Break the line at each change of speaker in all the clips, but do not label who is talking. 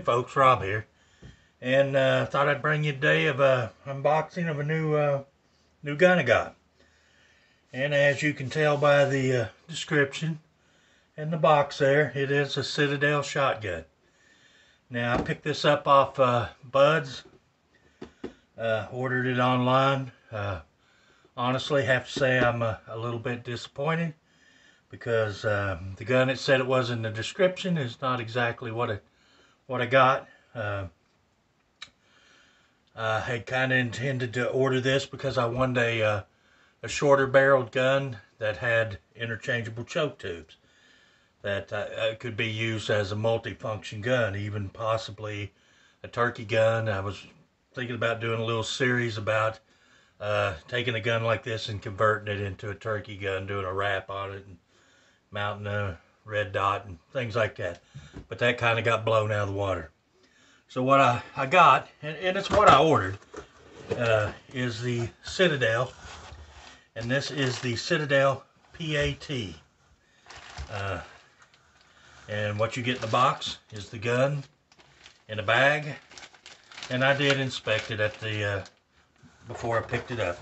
Hey folks, Rob here, and uh, thought I'd bring you a day of a unboxing of a new uh, new gun I got. And as you can tell by the uh, description and the box there, it is a Citadel shotgun. Now I picked this up off uh, Buds, uh, ordered it online. Uh, honestly, have to say I'm a, a little bit disappointed because um, the gun it said it was in the description is not exactly what it what I got. Uh, I had kind of intended to order this because I wanted a, uh, a shorter barreled gun that had interchangeable choke tubes that uh, could be used as a multi-function gun, even possibly a turkey gun. I was thinking about doing a little series about uh, taking a gun like this and converting it into a turkey gun, doing a wrap on it and mounting a red dot and things like that. But that kind of got blown out of the water. So what I, I got, and, and it's what I ordered, uh, is the Citadel. And this is the Citadel PAT. Uh, and what you get in the box is the gun in a bag. And I did inspect it at the, uh, before I picked it up.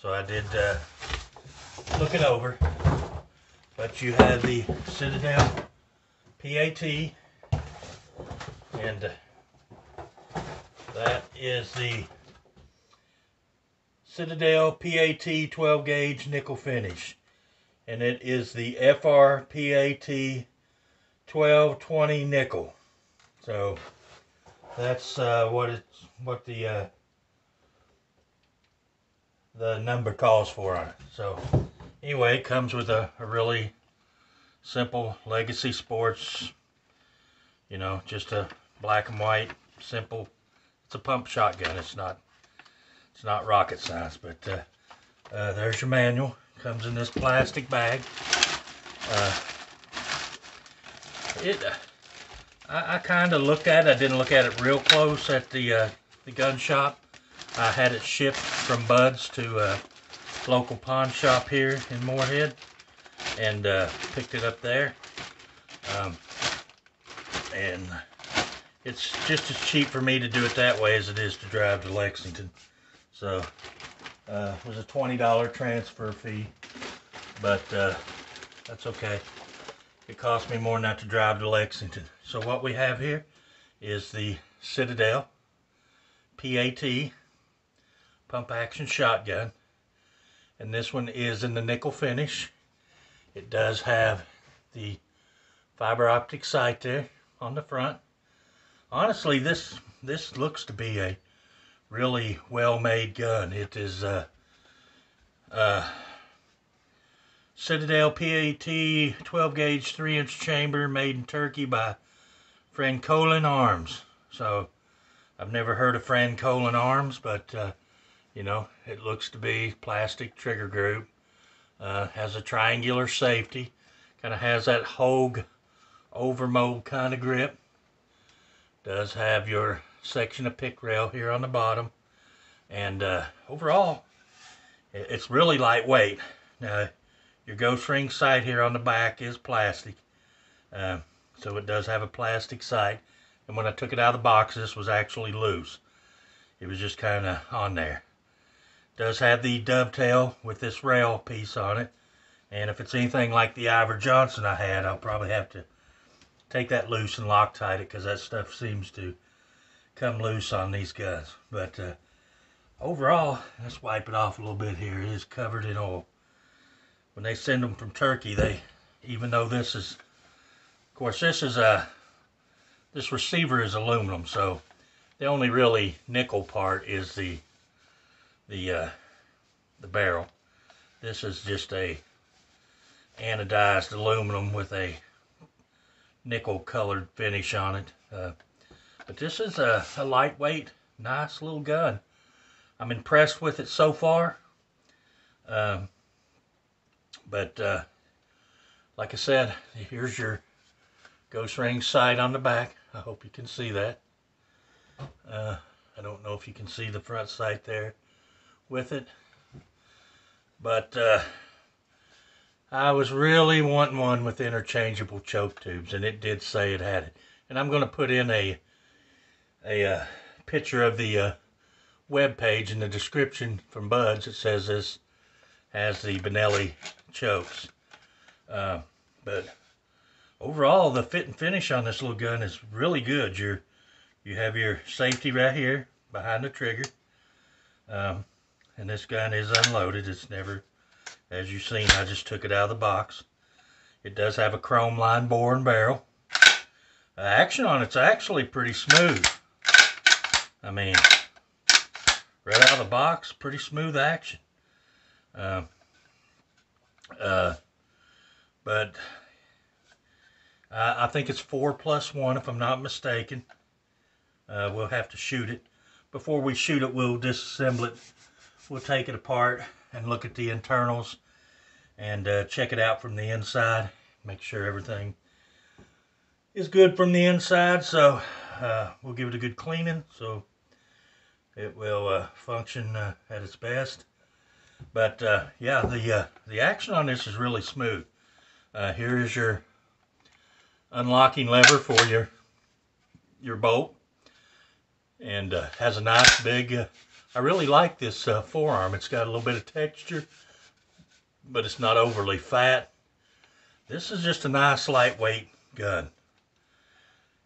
So I did uh, look it over. But you have the Citadel PAT, and uh, that is the Citadel PAT 12 gauge nickel finish. And it is the FR PAT 1220 nickel. So that's uh, what it's what the uh, the number calls for on it. So anyway, it comes with a, a really simple Legacy Sports, you know, just a black and white, simple, it's a pump shotgun. It's not, it's not rocket science, but uh, uh, there's your manual. Comes in this plastic bag. Uh, it, uh, I, I kind of looked at it. I didn't look at it real close at the uh, the gun shop. I had it shipped from Buds to uh, local pawn shop here in Morehead and uh, picked it up there. Um, and it's just as cheap for me to do it that way as it is to drive to Lexington. So uh, it was a $20 transfer fee, but uh, that's okay. It cost me more not to drive to Lexington. So what we have here is the Citadel PAT pump action shotgun and this one is in the nickel finish. It does have the fiber optic sight there on the front. Honestly, this this looks to be a really well-made gun. It is a uh, uh, Citadel PAT 12 gauge 3 inch chamber made in Turkey by Francolin Arms. So I've never heard of Francolin Arms, but uh, you know, it looks to be plastic trigger group. Uh, has a triangular safety. Kind of has that Hogue overmold kind of grip. Does have your section of pick rail here on the bottom. And uh, overall, it's really lightweight. Now, your ghost ring sight here on the back is plastic. Uh, so it does have a plastic sight. And when I took it out of the box, this was actually loose. It was just kind of on there does have the dovetail with this rail piece on it. And if it's anything like the Iver Johnson I had, I'll probably have to take that loose and Loctite it because that stuff seems to come loose on these guns. But uh, overall, let's wipe it off a little bit here. It is covered in oil. When they send them from Turkey, they, even though this is, of course, this is a, this receiver is aluminum, so the only really nickel part is the the uh, the barrel. This is just a anodized aluminum with a nickel colored finish on it. Uh, but this is a, a, lightweight, nice little gun. I'm impressed with it so far. Um, but uh, like I said, here's your ghost ring sight on the back. I hope you can see that. Uh, I don't know if you can see the front sight there with it. But uh, I was really wanting one with interchangeable choke tubes, and it did say it had it. And I'm going to put in a a uh, picture of the uh, web page in the description from Buds. It says this has the Benelli chokes. Uh, but overall, the fit and finish on this little gun is really good. You're, you have your safety right here behind the trigger. Um, and this gun is unloaded. It's never, as you've seen, I just took it out of the box. It does have a chrome line bore and barrel. Uh, action on it's actually pretty smooth. I mean, right out of the box, pretty smooth action. Uh, uh, but I think it's four plus one, if I'm not mistaken. Uh, we'll have to shoot it. Before we shoot it, we'll disassemble it. We'll take it apart and look at the internals and uh, check it out from the inside. Make sure everything is good from the inside. So uh, we'll give it a good cleaning so it will uh, function uh, at its best. But uh, yeah, the uh, the action on this is really smooth. here is your unlocking lever for your your bolt and has a nice big I really like this uh, forearm. It's got a little bit of texture, but it's not overly fat. This is just a nice lightweight gun.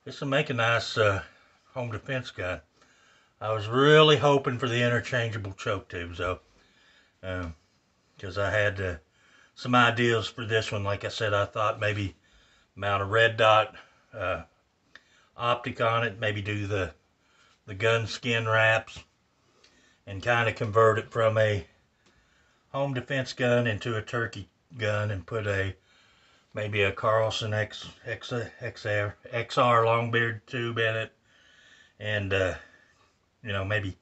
This will make a nice uh, home defense gun. I was really hoping for the interchangeable choke tubes though, because um, I had uh, some ideas for this one. Like I said, I thought maybe mount a red dot uh, optic on it, maybe do the the gun skin wraps and kind of convert it from a home defense gun into a turkey gun and put a maybe a Carlson X, X, XR, XR longbeard tube in it. And uh, you know maybe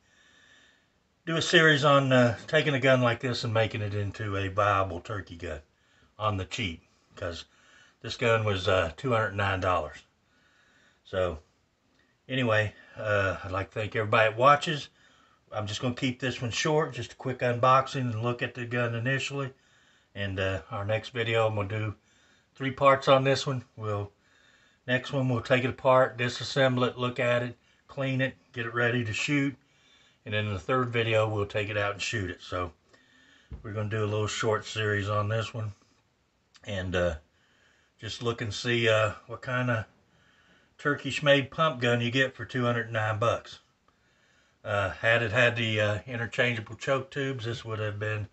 do a series on uh, taking a gun like this and making it into a viable turkey gun on the cheap because this gun was uh, $209 so anyway uh, I'd like to thank everybody that watches I'm just going to keep this one short, just a quick unboxing and look at the gun initially. And uh, our next video, I'm going to do three parts on this one. We'll Next one, we'll take it apart, disassemble it, look at it, clean it, get it ready to shoot. And then in the third video, we'll take it out and shoot it. So we're going to do a little short series on this one. And uh, just look and see uh, what kind of Turkish-made pump gun you get for 209 bucks. Uh, had it had the uh, interchangeable choke tubes, this would have been,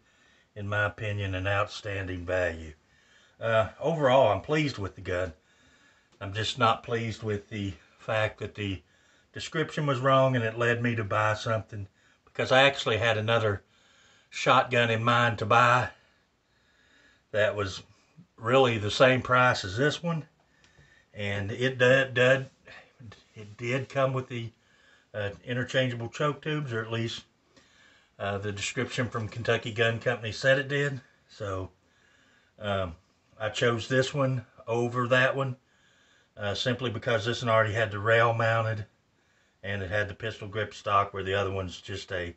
in my opinion, an outstanding value. Uh, overall, I'm pleased with the gun. I'm just not pleased with the fact that the description was wrong and it led me to buy something because I actually had another shotgun in mind to buy that was really the same price as this one and it did, did it did come with the interchangeable choke tubes, or at least uh, the description from Kentucky Gun Company said it did. So um, I chose this one over that one uh, simply because this one already had the rail mounted and it had the pistol grip stock where the other one's just a,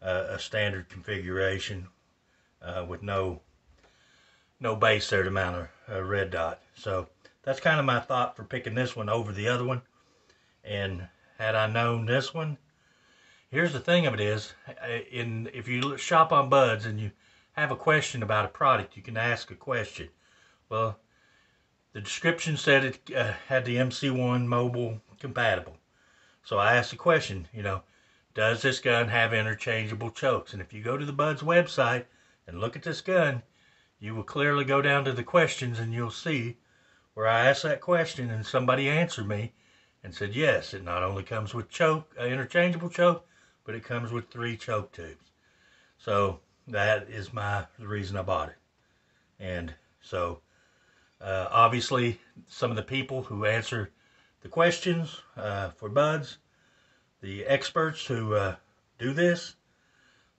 a standard configuration uh, with no no base there to mount a, a red dot. So that's kind of my thought for picking this one over the other one. And had I known this one. Here's the thing of it is, uh, in if you shop on Buds and you have a question about a product, you can ask a question. Well, the description said it uh, had the MC1 mobile compatible. So I asked the question, you know, does this gun have interchangeable chokes? And if you go to the Buds website and look at this gun, you will clearly go down to the questions and you'll see where I asked that question and somebody answered me and said, yes, it not only comes with choke, uh, interchangeable choke, but it comes with three choke tubes. So that is my the reason I bought it. And so uh, obviously some of the people who answer the questions uh, for buds, the experts who uh, do this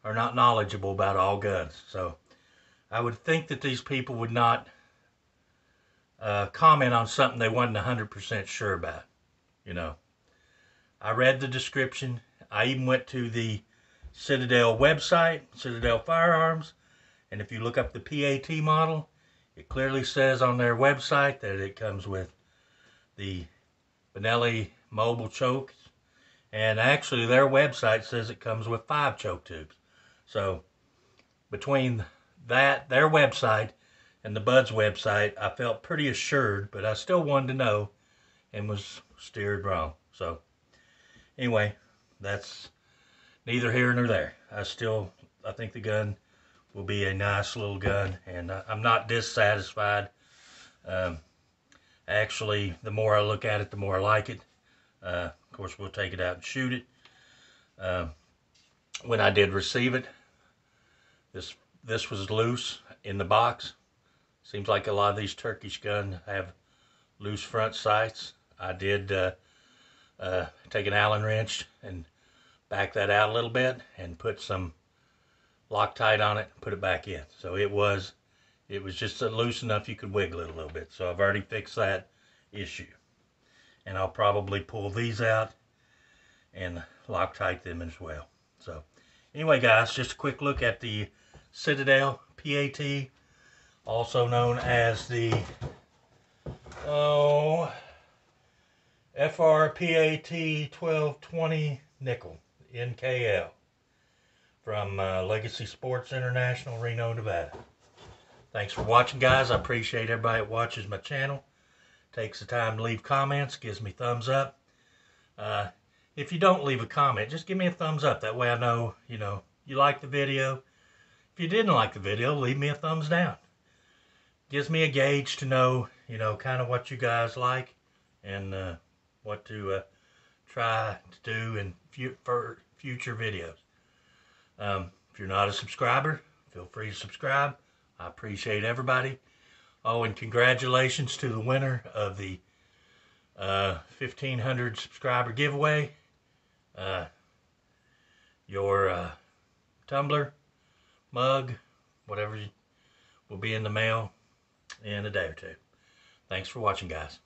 are not knowledgeable about all guns. So I would think that these people would not uh, comment on something they wasn't 100% sure about you know. I read the description. I even went to the Citadel website, Citadel Firearms, and if you look up the PAT model, it clearly says on their website that it comes with the Benelli Mobil chokes And actually, their website says it comes with five choke tubes. So, between that, their website, and the Bud's website, I felt pretty assured, but I still wanted to know and was steered wrong. So, anyway, that's neither here nor there. I still, I think the gun will be a nice little gun, and I'm not dissatisfied. Um, actually, the more I look at it, the more I like it. Uh, of course, we'll take it out and shoot it. Uh, when I did receive it, this this was loose in the box. Seems like a lot of these Turkish guns have loose front sights. I did uh, uh, take an Allen wrench and back that out a little bit and put some Loctite on it and put it back in. So it was it was just loose enough you could wiggle it a little bit. So I've already fixed that issue. And I'll probably pull these out and Loctite them as well. So anyway guys, just a quick look at the Citadel PAT, also known as the oh FRPAT 1220 nickel NKL from uh, Legacy Sports International, Reno, Nevada. Thanks for watching, guys. I appreciate everybody that watches my channel. Takes the time to leave comments, gives me thumbs up. Uh, if you don't leave a comment, just give me a thumbs up. That way I know, you know, you like the video. If you didn't like the video, leave me a thumbs down. Gives me a gauge to know, you know, kind of what you guys like and uh, what to uh, try to do in for future videos. Um, if you're not a subscriber, feel free to subscribe. I appreciate everybody. Oh, and congratulations to the winner of the uh, 1500 subscriber giveaway. Uh, your uh, tumbler, mug, whatever will be in the mail in a day or two. Thanks for watching, guys.